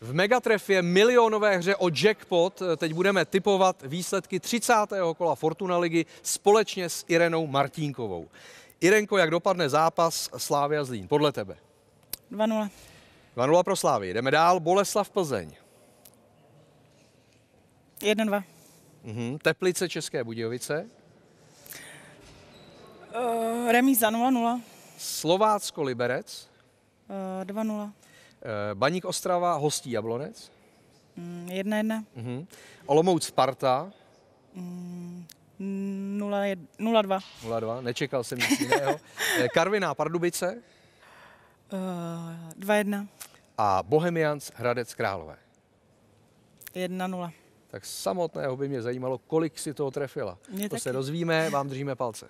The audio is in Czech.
V Megatrefě milionové hře o jackpot teď budeme typovat výsledky 30. kola Fortuna ligy společně s Irenou Martínkovou. Irenko, jak dopadne zápas Slávia Zlín podle tebe? 2-0. 2-0 pro Slávy. Jdeme dál. Boleslav Plzeň. 1-2. Mhm. Teplice České Budějovice. Uh, remíza 0-0. Slovácko Liberec. Uh, 2-0. Eh, Baník Ostrava hostí Jablonec. Mm, 1-1. Mhm. Olomouc Sparta. 0-2. 0-2. Nečekal jsem nic jiného. Eh, Karviná Pardubice. Uh, 2-1. A Bohemians Hradec Králové. 1-0. Tak samotného by mě zajímalo, kolik si toho trefila. Mě to taky. se dozvíme, vám držíme palce.